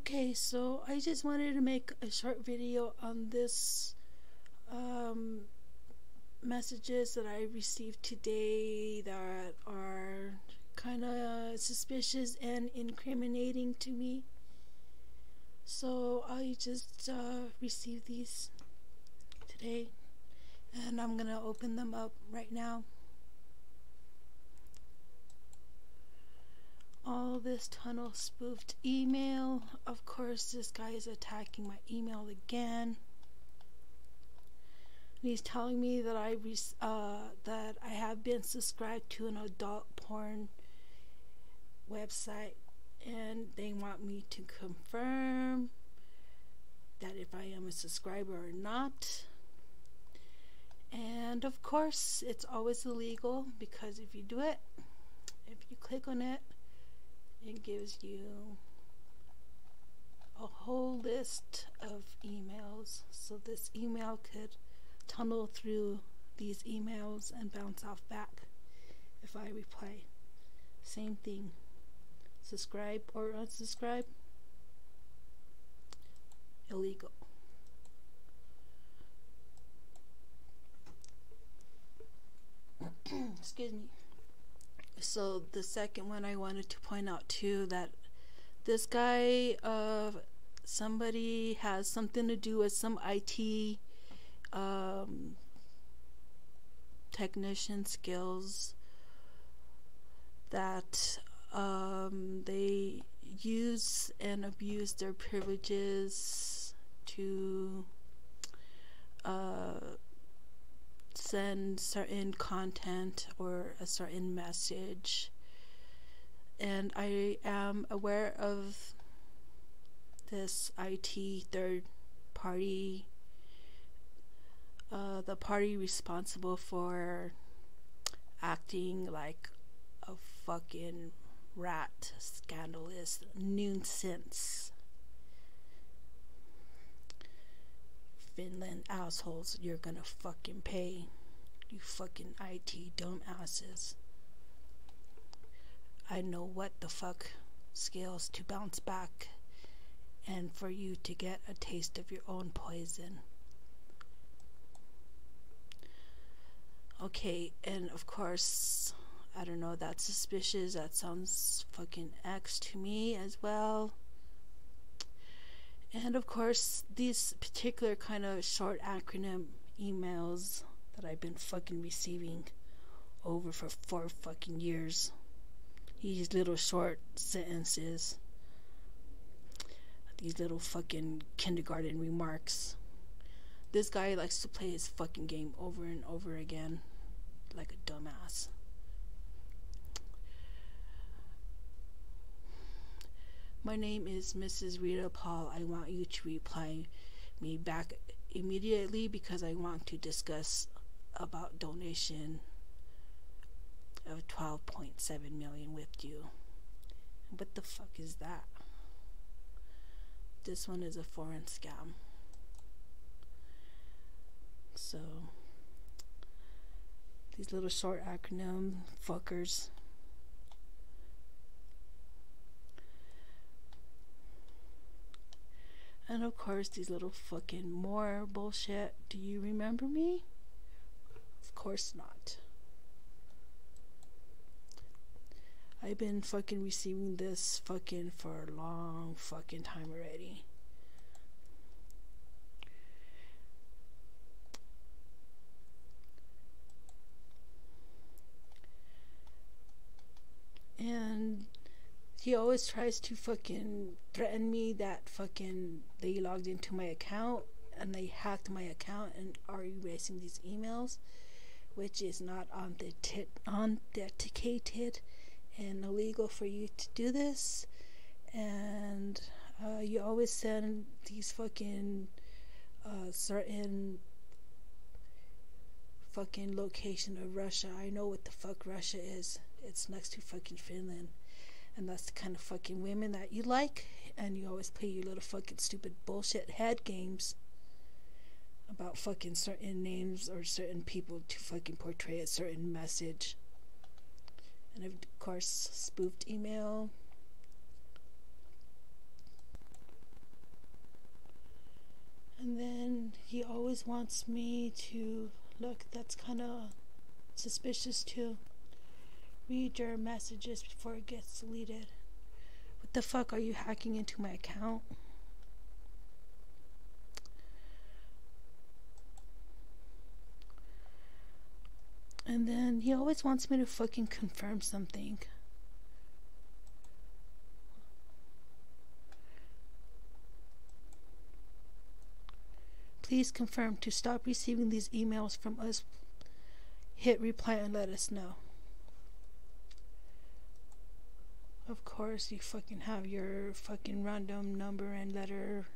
Okay, so I just wanted to make a short video on this um, messages that I received today that are kind of suspicious and incriminating to me. So I just uh, received these today and I'm gonna open them up right now. All this tunnel spoofed email. Of course, this guy is attacking my email again. And he's telling me that I uh, that I have been subscribed to an adult porn website, and they want me to confirm that if I am a subscriber or not. And of course, it's always illegal because if you do it, if you click on it, it gives you a whole list of emails. So this email could tunnel through these emails and bounce off back if I reply. Same thing. Subscribe or unsubscribe illegal. Excuse me so the second one I wanted to point out too that this guy uh somebody has something to do with some IT um, technician skills that um, they use and abuse their privileges to uh, send certain content or a certain message. And I am aware of this IT third party, uh, the party responsible for acting like a fucking rat, scandalous nuisance. Finland assholes, you're gonna fucking pay. You fucking IT dumbasses. I know what the fuck skills to bounce back and for you to get a taste of your own poison. Okay, and of course, I don't know, that's suspicious. That sounds fucking X to me as well. And of course, these particular kind of short acronym emails that I've been fucking receiving over for four fucking years. These little short sentences. These little fucking kindergarten remarks. This guy likes to play his fucking game over and over again like a dumbass. My name is Mrs. Rita Paul. I want you to reply me back immediately because I want to discuss about donation of 12.7 million with you. What the fuck is that? This one is a foreign scam. So these little short acronym fuckers. And of course, these little fucking more bullshit. Do you remember me? Of course not. I've been fucking receiving this fucking for a long fucking time already. And he always tries to fucking threaten me that fucking they logged into my account and they hacked my account and are erasing these emails which is not on the authenticated and illegal for you to do this. And uh, you always send these fucking uh, certain fucking location of Russia. I know what the fuck Russia is. It's next to fucking Finland and that's the kind of fucking women that you like, and you always play your little fucking stupid bullshit head games about fucking certain names or certain people to fucking portray a certain message. And of course, spoofed email. And then he always wants me to look, that's kind of suspicious too. Read your messages before it gets deleted. What the fuck are you hacking into my account? And then he always wants me to fucking confirm something. Please confirm to stop receiving these emails from us. Hit reply and let us know. Of course, you fucking have your fucking random number and letter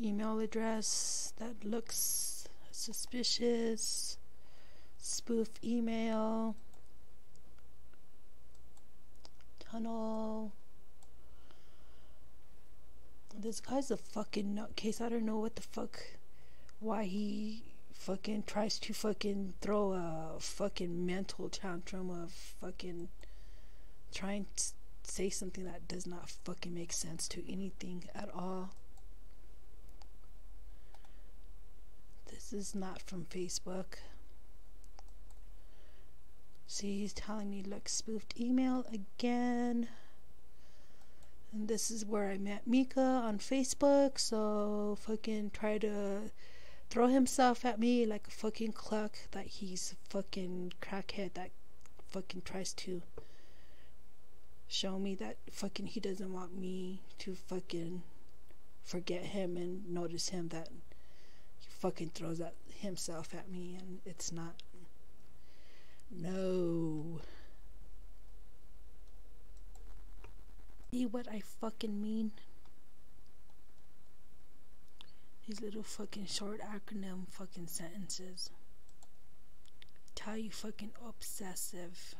email address that looks suspicious spoof email, tunnel. This guy's a fucking nutcase. I don't know what the fuck, why he fucking tries to fucking throw a fucking mental tantrum of fucking trying to say something that does not fucking make sense to anything at all. This is not from Facebook. See, he's telling me, look, spoofed email again. And this is where I met Miikka on Facebook. So fucking try to throw himself at me like a fucking cluck that he's a fucking crackhead that fucking tries to show me that fucking he doesn't want me to fucking forget him and notice him that he fucking throws at himself at me and it's not no. See what I fucking mean? These little fucking short acronym fucking sentences. Tell you fucking obsessive.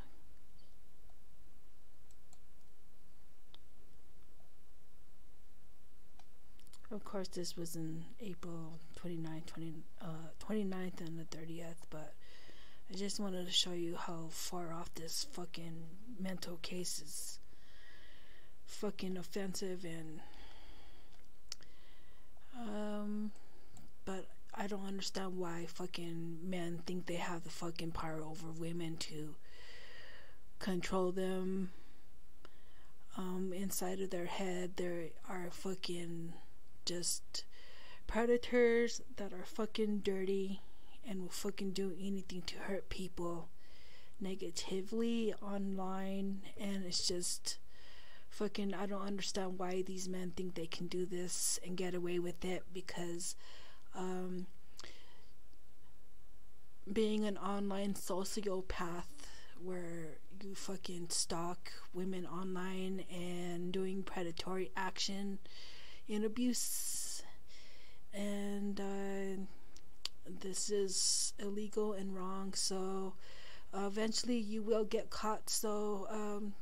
Of course, this was in April 29th, 20, uh, 29th and the 30th, but I just wanted to show you how far off this fucking mental case is fucking offensive and um but I don't understand why fucking men think they have the fucking power over women to control them um inside of their head. There are fucking just predators that are fucking dirty and will fucking do anything to hurt people negatively online. And it's just fucking I don't understand why these men think they can do this and get away with it because um, being an online sociopath where you fucking stalk women online and doing predatory action and abuse and uh, this is illegal and wrong. So uh, eventually you will get caught. So um,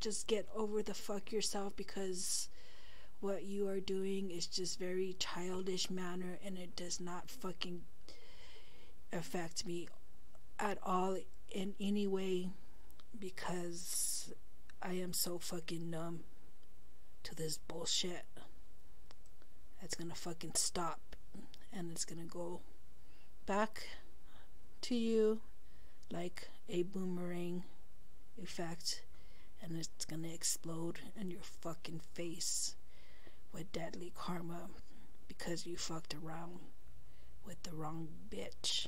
just get over the fuck yourself because what you are doing is just very childish manner and it does not fucking affect me at all in any way because I am so fucking numb to this bullshit. It's gonna fucking stop and it's gonna go back to you like a boomerang effect and it's gonna explode in your fucking face with deadly karma because you fucked around with the wrong bitch.